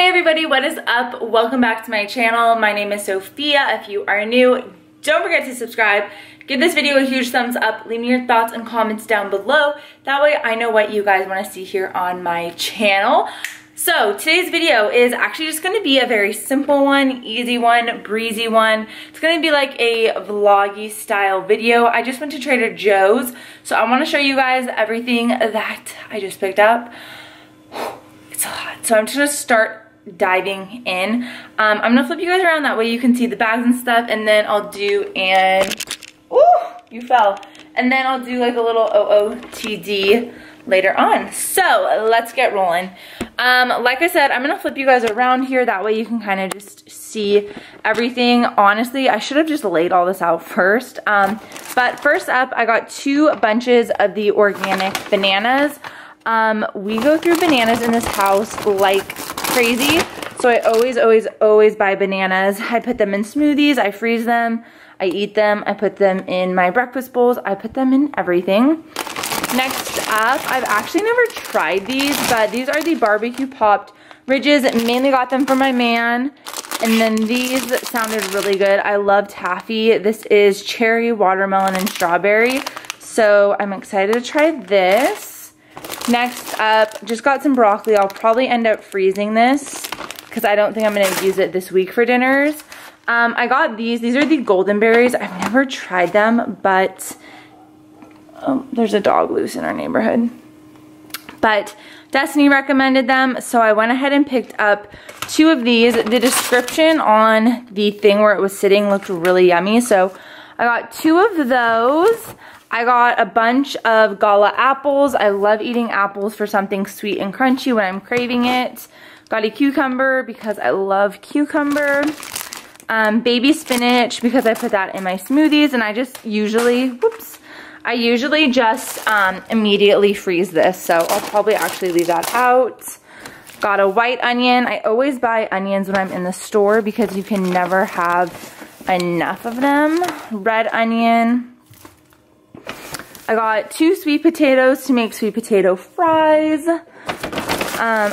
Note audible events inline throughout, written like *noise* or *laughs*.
Hey everybody, what is up? Welcome back to my channel. My name is Sophia. If you are new, don't forget to subscribe. Give this video a huge thumbs up. Leave me your thoughts and comments down below. That way I know what you guys want to see here on my channel. So today's video is actually just going to be a very simple one, easy one, breezy one. It's going to be like a vloggy style video. I just went to Trader Joe's, so I want to show you guys everything that I just picked up. It's a lot. So I'm just going to start diving in. Um, I'm gonna flip you guys around that way you can see the bags and stuff and then I'll do an, ooh, you fell. And then I'll do like a little OOTD later on. So let's get rolling. Um, like I said, I'm gonna flip you guys around here. That way you can kind of just see everything. Honestly, I should have just laid all this out first. Um, but first up, I got two bunches of the organic bananas. Um, we go through bananas in this house like crazy. So I always, always, always buy bananas. I put them in smoothies, I freeze them, I eat them, I put them in my breakfast bowls, I put them in everything. Next up, I've actually never tried these, but these are the barbecue popped ridges. Mainly got them for my man. And then these sounded really good. I love taffy. This is cherry, watermelon, and strawberry. So I'm excited to try this. Next up, just got some broccoli. I'll probably end up freezing this because I don't think I'm going to use it this week for dinners. Um, I got these. These are the golden berries. I've never tried them, but oh, there's a dog loose in our neighborhood. But Destiny recommended them, so I went ahead and picked up two of these. The description on the thing where it was sitting looked really yummy, so I got two of those. I got a bunch of Gala apples. I love eating apples for something sweet and crunchy when I'm craving it. Got a cucumber because I love cucumber. Um, baby spinach because I put that in my smoothies and I just usually, whoops, I usually just um, immediately freeze this. So I'll probably actually leave that out. Got a white onion. I always buy onions when I'm in the store because you can never have enough of them. Red onion. I got two sweet potatoes to make sweet potato fries. Um,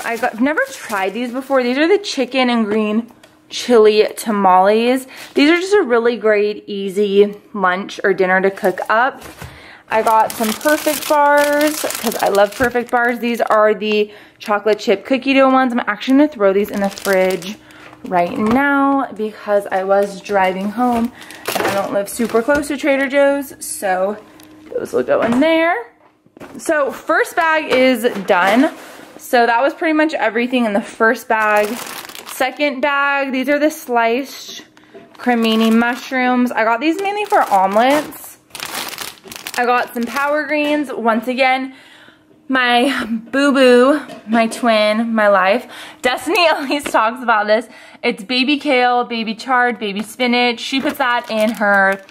I got, I've never tried these before. These are the chicken and green chili tamales. These are just a really great, easy lunch or dinner to cook up. I got some Perfect Bars because I love Perfect Bars. These are the chocolate chip cookie dough ones. I'm actually going to throw these in the fridge right now because I was driving home and I don't live super close to Trader Joe's. So those will go in there. So first bag is done. So that was pretty much everything in the first bag. Second bag, these are the sliced cremini mushrooms. I got these mainly for omelets. I got some power greens. Once again, my boo-boo, my twin, my life. *laughs* Destiny always talks about this. It's baby kale, baby chard, baby spinach. She puts that in her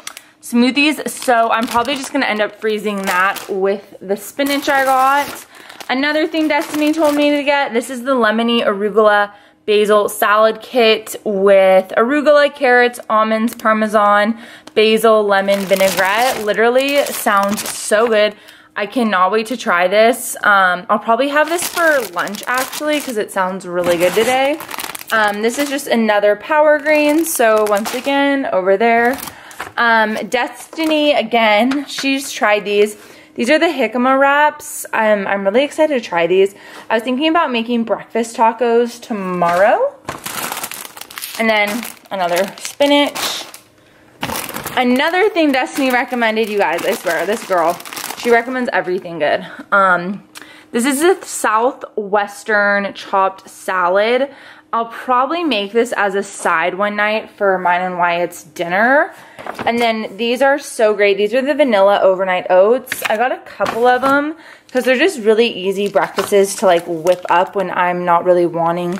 smoothies. So I'm probably just gonna end up freezing that with the spinach I got. Another thing Destiny told me to get, this is the lemony arugula basil salad kit with arugula, carrots, almonds, parmesan, basil, lemon, vinaigrette. Literally sounds so good. I cannot wait to try this. Um, I'll probably have this for lunch actually because it sounds really good today. Um, this is just another power grain. So once again, over there, um, Destiny, again, she's tried these. These are the jicama wraps. I'm, I'm really excited to try these. I was thinking about making breakfast tacos tomorrow. And then another spinach. Another thing Destiny recommended, you guys, I swear, this girl, she recommends everything good. Um, this is a southwestern chopped salad. I'll probably make this as a side one night for mine and Wyatt's dinner. And then these are so great. These are the vanilla overnight oats. I got a couple of them because they're just really easy breakfasts to like whip up when I'm not really wanting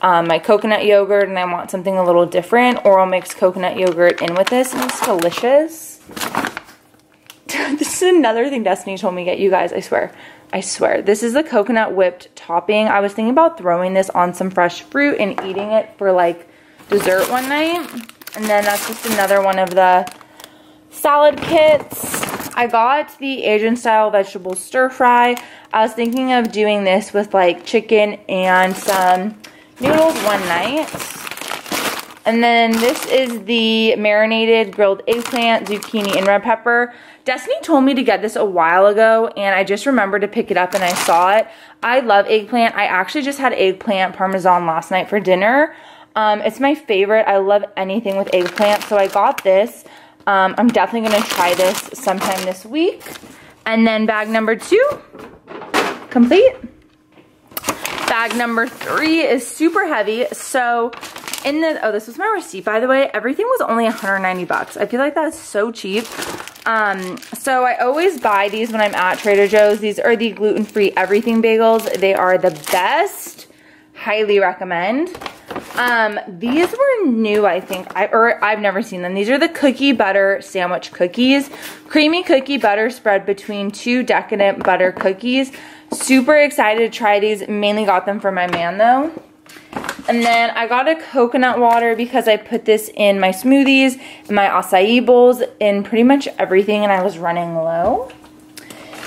um, my coconut yogurt and I want something a little different. Or I'll mix coconut yogurt in with this and it's delicious. This is another thing Destiny told me to get you guys, I swear. I swear. This is the coconut whipped topping. I was thinking about throwing this on some fresh fruit and eating it for like dessert one night. And then that's just another one of the salad kits. I got the Asian style vegetable stir fry. I was thinking of doing this with like chicken and some noodles one night. And then this is the marinated grilled eggplant, zucchini, and red pepper. Destiny told me to get this a while ago and I just remembered to pick it up and I saw it. I love eggplant. I actually just had eggplant parmesan last night for dinner. Um, it's my favorite. I love anything with eggplant. So I got this. Um, I'm definitely going to try this sometime this week. And then bag number two, complete. Bag number three is super heavy. So in the, oh, this was my receipt, by the way. Everything was only 190 bucks. I feel like that's so cheap. Um, so I always buy these when I'm at Trader Joe's. These are the gluten-free everything bagels. They are the best. Highly recommend. Um, these were new, I think, I, or I've never seen them. These are the cookie butter sandwich cookies. Creamy cookie butter spread between two decadent butter cookies. Super excited to try these. Mainly got them for my man though. And then I got a coconut water because I put this in my smoothies and my acai bowls in pretty much everything and I was running low.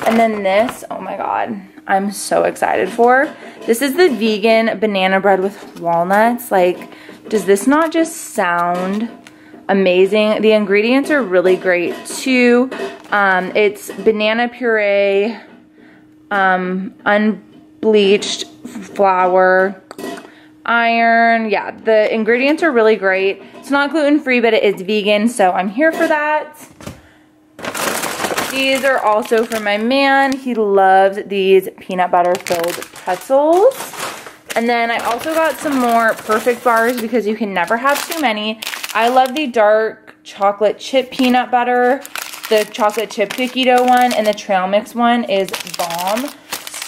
And then this, oh my God, I'm so excited for. This is the vegan banana bread with walnuts. Like, does this not just sound amazing? The ingredients are really great too. Um, it's banana puree, um, unbleached flour, iron. Yeah, the ingredients are really great. It's not gluten-free, but it is vegan, so I'm here for that. These are also for my man. He loves these peanut butter filled pretzels. And then I also got some more perfect bars because you can never have too many. I love the dark chocolate chip peanut butter. The chocolate chip cookie dough one and the trail mix one is bomb.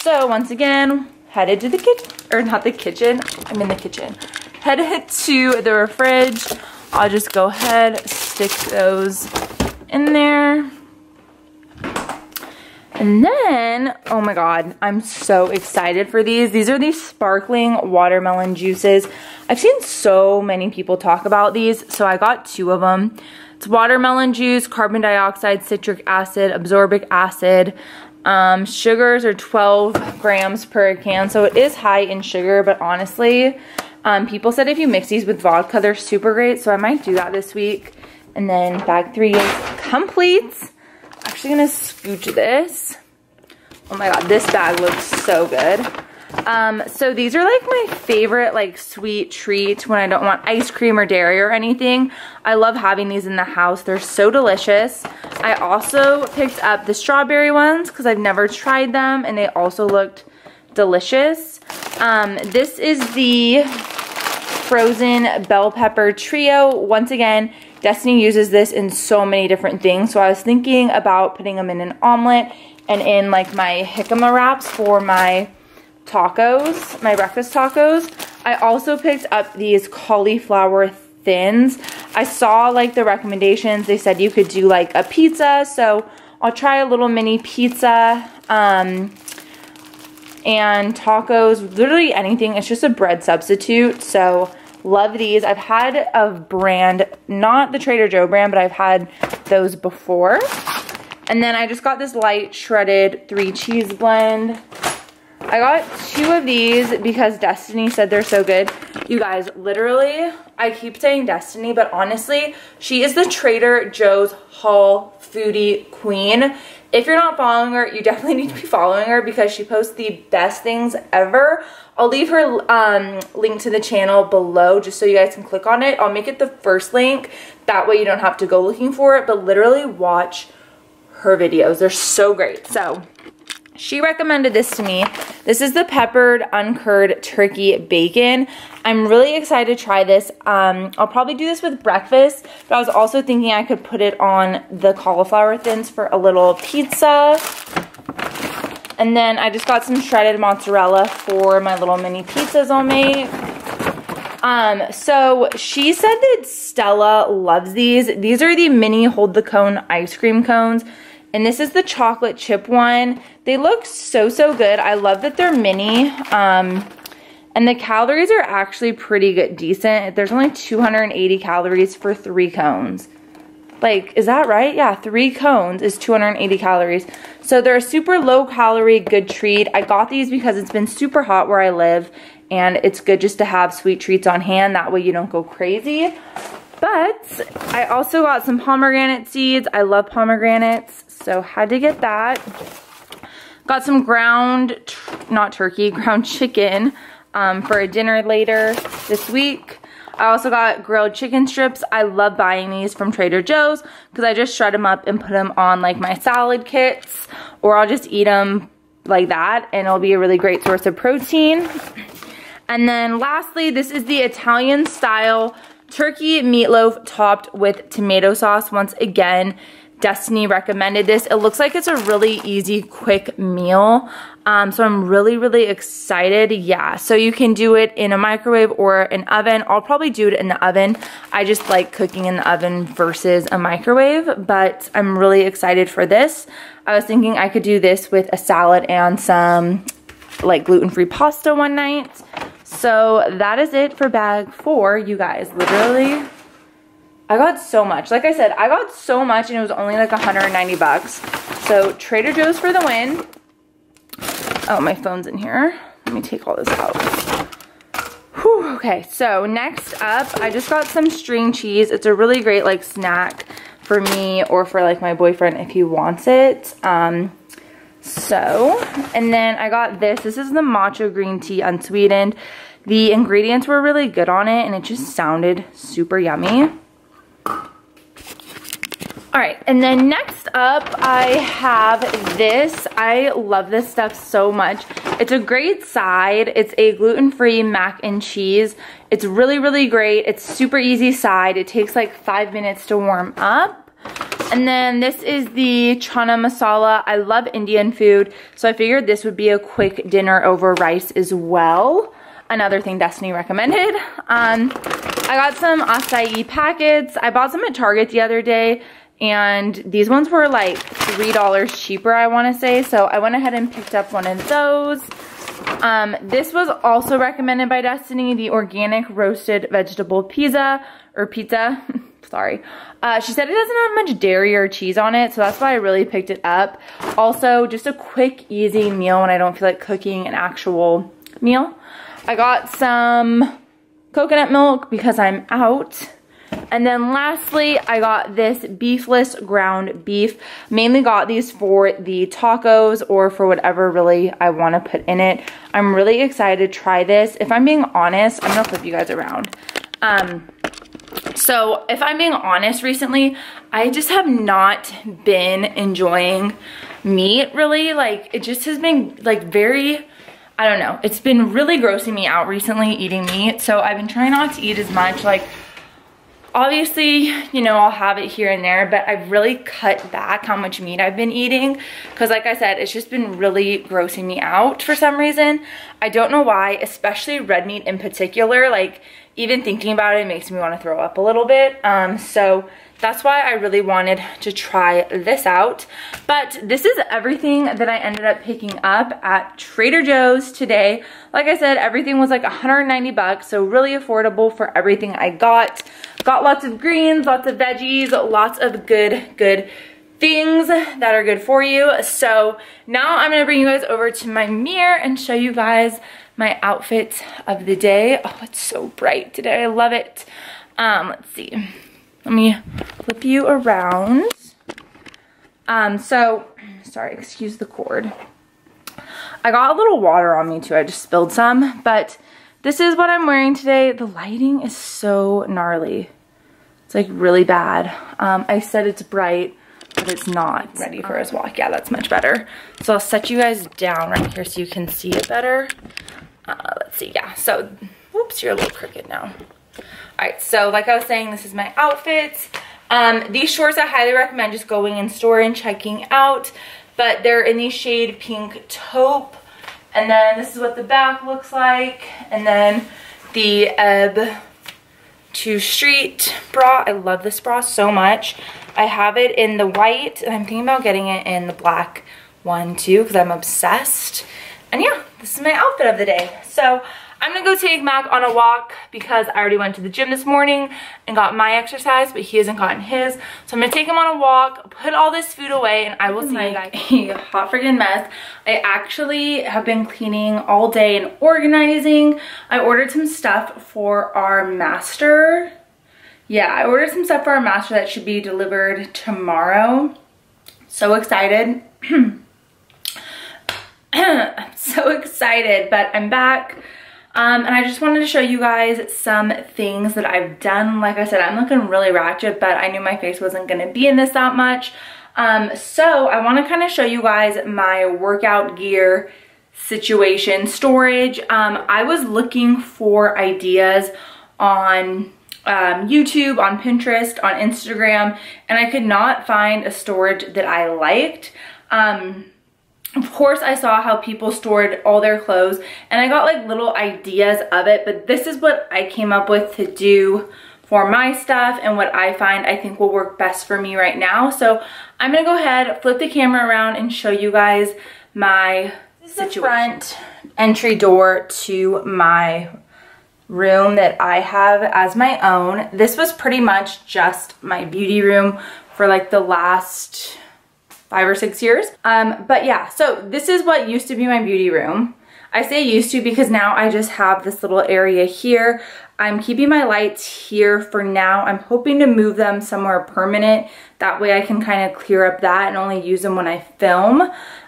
So once again, headed to the kitchen, or not the kitchen, I'm in the kitchen. Headed to the fridge. I'll just go ahead, stick those in there. And then, oh my God, I'm so excited for these. These are these sparkling watermelon juices. I've seen so many people talk about these, so I got two of them. It's watermelon juice, carbon dioxide, citric acid, absorbic acid. Um, sugars are 12 grams per can, so it is high in sugar, but honestly, um, people said if you mix these with vodka, they're super great, so I might do that this week. And then bag three is complete. I'm Actually gonna scooch this. Oh my god, this bag looks so good. Um, so these are like my favorite like sweet treat when I don't want ice cream or dairy or anything. I love having these in the house. They're so delicious. I also picked up the strawberry ones because I've never tried them and they also looked delicious. Um, this is the frozen bell pepper trio. Once again, Destiny uses this in so many different things. So I was thinking about putting them in an omelet and in like my jicama wraps for my tacos, my breakfast tacos. I also picked up these cauliflower thins. I saw like the recommendations. They said you could do like a pizza. So I'll try a little mini pizza um, and tacos, literally anything. It's just a bread substitute. So love these. I've had a brand, not the Trader Joe brand, but I've had those before. And then I just got this light shredded three cheese blend. I got two of these because Destiny said they're so good. You guys, literally, I keep saying Destiny, but honestly, she is the Trader Joe's haul foodie queen. If you're not following her, you definitely need to be following her because she posts the best things ever. I'll leave her um, link to the channel below just so you guys can click on it. I'll make it the first link. That way you don't have to go looking for it, but literally watch her videos. They're so great. So she recommended this to me. This is the peppered uncured turkey bacon. I'm really excited to try this. Um, I'll probably do this with breakfast, but I was also thinking I could put it on the cauliflower thins for a little pizza. And then I just got some shredded mozzarella for my little mini pizzas I'll make. Um, so she said that Stella loves these. These are the mini hold the cone ice cream cones. And this is the chocolate chip one. They look so, so good. I love that they're mini. Um, and the calories are actually pretty good, decent. There's only 280 calories for three cones. Like, is that right? Yeah, three cones is 280 calories. So they're a super low calorie, good treat. I got these because it's been super hot where I live and it's good just to have sweet treats on hand. That way you don't go crazy. But I also got some pomegranate seeds. I love pomegranates, so had to get that. Got some ground, not turkey, *laughs* ground chicken um, for a dinner later this week. I also got grilled chicken strips. I love buying these from Trader Joe's because I just shred them up and put them on like my salad kits or I'll just eat them like that and it'll be a really great source of protein. And then lastly, this is the Italian style turkey meatloaf topped with tomato sauce. Once again, Destiny recommended this. It looks like it's a really easy, quick meal. Um, so I'm really, really excited. Yeah, so you can do it in a microwave or an oven. I'll probably do it in the oven. I just like cooking in the oven versus a microwave, but I'm really excited for this. I was thinking I could do this with a salad and some like gluten-free pasta one night. So that is it for bag four, you guys. Literally, I got so much. Like I said, I got so much and it was only like 190 bucks. So Trader Joe's for the win. Oh, my phone's in here. Let me take all this out. Whew, okay, so next up, I just got some string cheese. It's a really great like snack for me or for like my boyfriend if he wants it. Um, so, and then I got this. This is the matcha green tea unsweetened. The ingredients were really good on it and it just sounded super yummy. All right, and then next up, I have this. I love this stuff so much. It's a great side. It's a gluten-free mac and cheese. It's really, really great. It's super easy side. It takes like five minutes to warm up. And then this is the chana masala. I love Indian food, so I figured this would be a quick dinner over rice as well. Another thing Destiny recommended. Um, I got some acai packets. I bought some at Target the other day and these ones were like $3 cheaper, I want to say. So I went ahead and picked up one of those. Um, this was also recommended by Destiny, the organic roasted vegetable pizza, or pizza, *laughs* sorry. Uh, she said it doesn't have much dairy or cheese on it, so that's why I really picked it up. Also, just a quick, easy meal when I don't feel like cooking an actual meal. I got some coconut milk because I'm out. And then lastly, I got this beefless ground beef. Mainly got these for the tacos or for whatever really I want to put in it. I'm really excited to try this. If I'm being honest, I'm going to flip you guys around. Um, so if I'm being honest recently, I just have not been enjoying meat really. Like it just has been like very, I don't know. It's been really grossing me out recently eating meat. So I've been trying not to eat as much like obviously, you know, I'll have it here and there, but I've really cut back how much meat I've been eating because like I said, it's just been really grossing me out for some reason. I don't know why, especially red meat in particular, like even thinking about it makes me want to throw up a little bit. Um, so that's why I really wanted to try this out. But this is everything that I ended up picking up at Trader Joe's today. Like I said, everything was like 190 bucks, so really affordable for everything I got. Got lots of greens, lots of veggies, lots of good, good things that are good for you. So now I'm gonna bring you guys over to my mirror and show you guys my outfit of the day. Oh, it's so bright today. I love it. Um, let's see. Let me flip you around. Um, so, sorry, excuse the cord. I got a little water on me too. I just spilled some, but this is what I'm wearing today. The lighting is so gnarly. It's like really bad. Um, I said it's bright, but it's not. Ready for his walk. Yeah, that's much better. So I'll set you guys down right here so you can see it better. Uh, let's see, yeah. So, whoops, you're a little crooked now. All right, so like I was saying, this is my outfit. Um, these shorts I highly recommend just going in store and checking out, but they're in the shade pink taupe. And then this is what the back looks like. And then the Ebb to Street bra. I love this bra so much. I have it in the white, and I'm thinking about getting it in the black one too, because I'm obsessed. And yeah, this is my outfit of the day. So I'm gonna go take Mac on a walk because I already went to the gym this morning and got my exercise, but he hasn't gotten his. So I'm gonna take him on a walk, put all this food away, and I will see you guys. a hot freaking mess. I actually have been cleaning all day and organizing. I ordered some stuff for our master. Yeah, I ordered some stuff for our master that should be delivered tomorrow. So excited. *clears throat* I'm so excited, but I'm back. Um, and I just wanted to show you guys some things that I've done. Like I said, I'm looking really ratchet, but I knew my face wasn't gonna be in this that much. Um, so I wanna kind of show you guys my workout gear situation storage. Um, I was looking for ideas on um, YouTube, on Pinterest, on Instagram, and I could not find a storage that I liked. Um, of course I saw how people stored all their clothes and I got like little ideas of it, but this is what I came up with to do for my stuff and what I find I think will work best for me right now. So I'm gonna go ahead, flip the camera around and show you guys my situation. front entry door to my room that I have as my own. This was pretty much just my beauty room for like the last five or six years. Um, but yeah, so this is what used to be my beauty room. I say used to because now I just have this little area here. I'm keeping my lights here for now. I'm hoping to move them somewhere permanent. That way I can kind of clear up that and only use them when I film.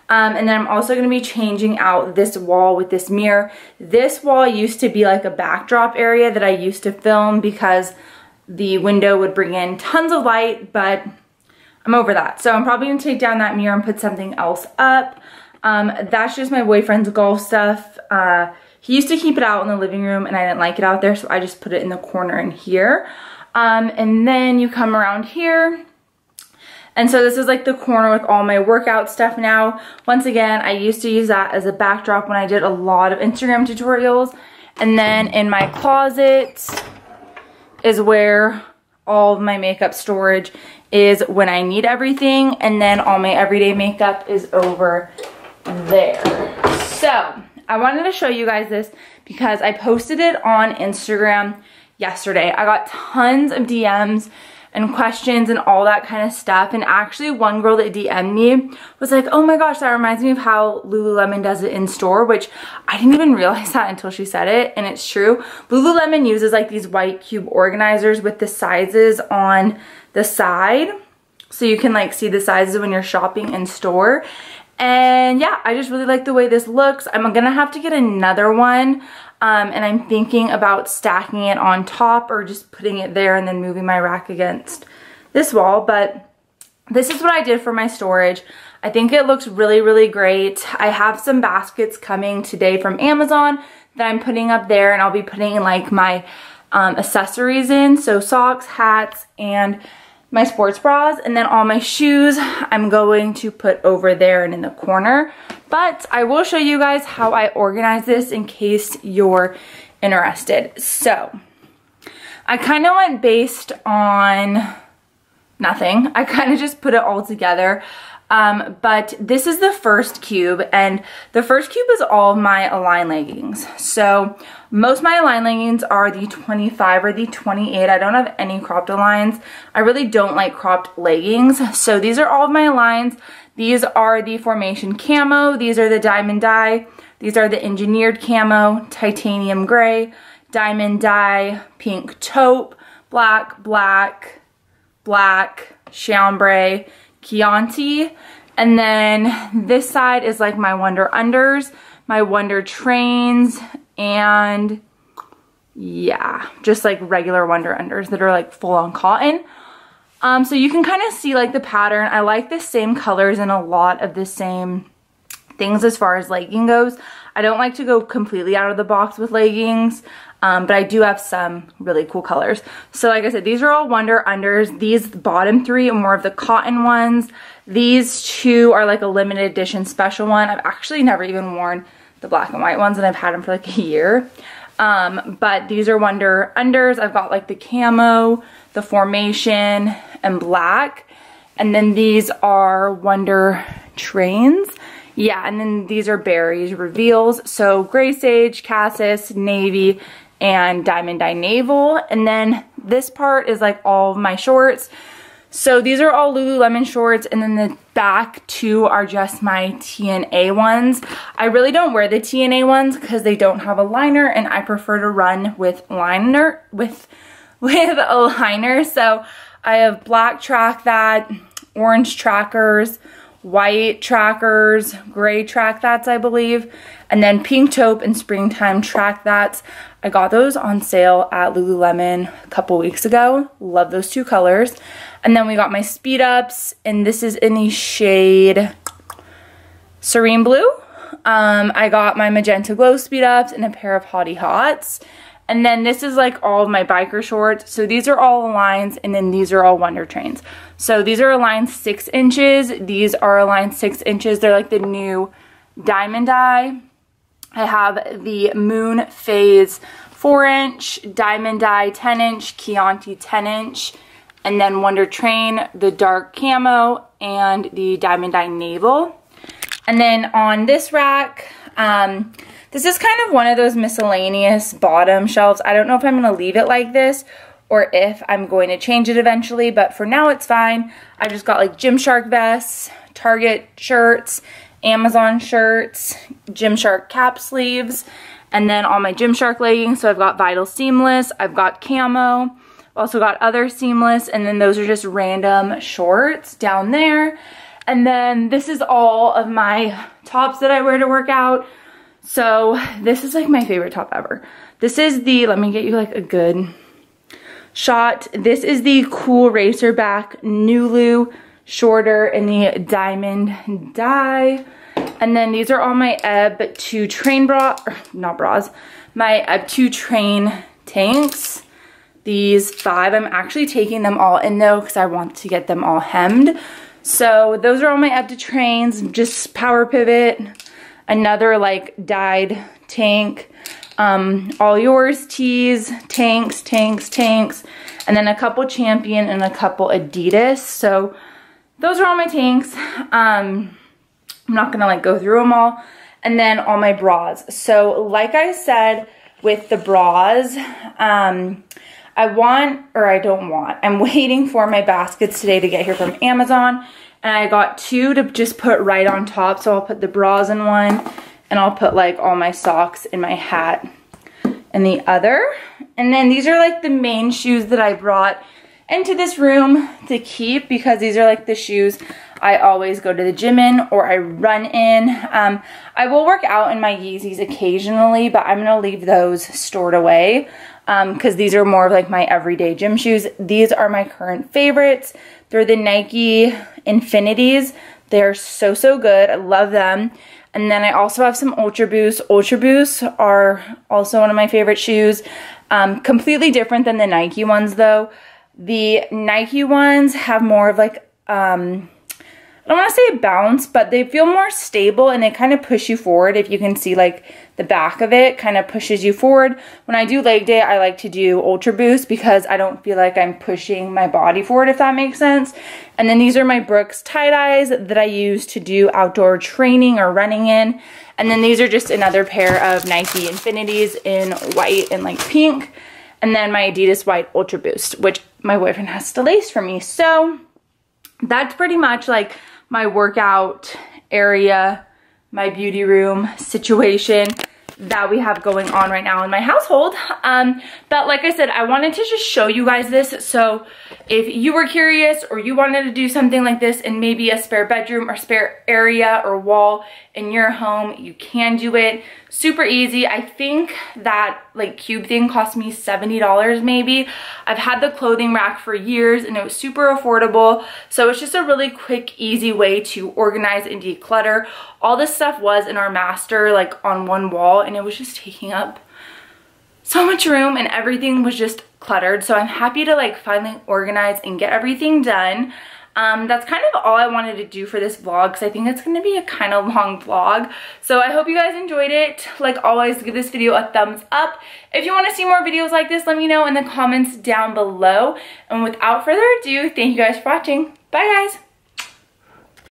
Um, and then I'm also going to be changing out this wall with this mirror. This wall used to be like a backdrop area that I used to film because the window would bring in tons of light, but I'm over that. So I'm probably gonna take down that mirror and put something else up. Um, that's just my boyfriend's golf stuff. Uh, he used to keep it out in the living room and I didn't like it out there, so I just put it in the corner in here. Um, and then you come around here. And so this is like the corner with all my workout stuff now. Once again, I used to use that as a backdrop when I did a lot of Instagram tutorials. And then in my closet is where all my makeup storage is when I need everything and then all my everyday makeup is over there. So I wanted to show you guys this because I posted it on Instagram yesterday. I got tons of DMs and questions and all that kind of stuff. And actually one girl that DM'd me was like, oh my gosh, that reminds me of how Lululemon does it in store, which I didn't even realize that until she said it. And it's true. Lululemon uses like these white cube organizers with the sizes on the side. So you can like see the sizes when you're shopping in store. And yeah, I just really like the way this looks. I'm gonna have to get another one um, and I'm thinking about stacking it on top or just putting it there and then moving my rack against this wall. But this is what I did for my storage. I think it looks really, really great. I have some baskets coming today from Amazon that I'm putting up there and I'll be putting like my um, accessories in. So socks, hats, and my sports bras and then all my shoes I'm going to put over there and in the corner. But I will show you guys how I organize this in case you're interested. So I kind of went based on nothing. I kind of just put it all together. Um, but this is the first cube and the first cube is all my Align leggings. So most my Align leggings are the 25 or the 28. I don't have any cropped Aligns. I really don't like cropped leggings. So these are all of my Aligns. These are the Formation Camo. These are the Diamond Dye. These are the Engineered Camo, Titanium Gray, Diamond Dye, Pink Taupe, Black, Black, Black, Chambray, Chianti. And then this side is like my Wonder Unders, my Wonder Trains, and yeah, just like regular Wonder Unders that are like full on cotton. Um, so you can kind of see like the pattern. I like the same colors and a lot of the same things as far as legging goes. I don't like to go completely out of the box with leggings, um, but I do have some really cool colors. So like I said, these are all Wonder Unders. These bottom three are more of the cotton ones. These two are like a limited edition special one. I've actually never even worn the black and white ones and I've had them for like *laughs* a year. Um, but these are Wonder Unders. I've got like the camo, the formation, and black. And then these are Wonder Trains Yeah, and then these are berries reveals. So gray sage, cassis, navy, and diamond dye navel. And then this part is like all of my shorts. So these are all Lululemon shorts and then the back two are just my TNA ones. I really don't wear the TNA ones because they don't have a liner and I prefer to run with liner, with, *laughs* with a liner. So I have black track that, orange trackers, white trackers, gray trackers I believe, and then pink taupe and springtime track that's. I got those on sale at Lululemon a couple weeks ago. Love those two colors. And then we got my speed ups, and this is in the shade Serene Blue. Um, I got my Magenta Glow speed ups and a pair of Hotty Hots. And then this is like all of my biker shorts. So these are all lines and then these are all Wonder Trains. So these are aligned six inches. These are aligned six inches. They're like the new diamond dye. I have the Moon Phase 4 inch, Diamond Dye 10 inch, Chianti 10 inch, and then Wonder Train, the dark camo, and the Diamond Dye Navel. And then on this rack, um, this is kind of one of those miscellaneous bottom shelves. I don't know if I'm going to leave it like this or if I'm going to change it eventually, but for now it's fine. I just got like Gymshark vests, Target shirts, Amazon shirts, Gymshark cap sleeves, and then all my Gymshark leggings. So I've got Vital Seamless, I've got Camo, also got other seamless, and then those are just random shorts down there. And then this is all of my tops that I wear to work out. So this is like my favorite top ever. This is the, let me get you like a good shot. This is the Cool Racerback Nulu shorter in the diamond dye. And then these are all my Ebb to Train bra, er, not bras, my Ebb to Train tanks. These five, I'm actually taking them all in though because I want to get them all hemmed. So those are all my Ebb to Trains, just power pivot, another like dyed tank, um, all yours tees, tanks, tanks, tanks, and then a couple Champion and a couple Adidas. So those are all my tanks. Um, I'm not gonna like go through them all. And then all my bras. So like I said with the bras, um, I want, or I don't want, I'm *laughs* waiting for my baskets today to get here from Amazon. And I got two to just put right on top. So I'll put the bras in one and I'll put like all my socks and my hat and the other. And then these are like the main shoes that I brought into this room to keep because these are like the shoes I always go to the gym in or I run in. Um, I will work out in my Yeezys occasionally, but I'm to leave those stored away because um, these are more of like my everyday gym shoes. These are my current favorites. They're the Nike Infinities. They're so, so good. I love them. And then I also have some Ultra Boost. Ultra Boosts are also one of my favorite shoes. Um, completely different than the Nike ones though. The Nike ones have more of like, um, I don't want to say bounce, but they feel more stable and they kind of push you forward. If you can see like the back of it kind of pushes you forward. When I do leg day, I like to do Ultra Boost because I don't feel like I'm pushing my body forward, if that makes sense. And then these are my Brooks tie-dyes that I use to do outdoor training or running in. And then these are just another pair of Nike Infinities in white and like pink. And then my Adidas White Ultra Boost, which my boyfriend has to lace for me. So that's pretty much like my workout area, my beauty room situation that we have going on right now in my household. Um, but like I said, I wanted to just show you guys this. So if you were curious or you wanted to do something like this in maybe a spare bedroom or spare area or wall in your home, you can do it. Super easy. I think that like cube thing cost me $70 maybe. I've had the clothing rack for years and it was super affordable. So it's just a really quick, easy way to organize and declutter. All this stuff was in our master like on one wall and it was just taking up so much room and everything was just cluttered. So I'm happy to like finally organize and get everything done. Um, that's kind of all I wanted to do for this vlog because I think it's going to be a kind of long vlog. So I hope you guys enjoyed it. Like always, give this video a thumbs up. If you want to see more videos like this, let me know in the comments down below. And without further ado, thank you guys for watching. Bye guys!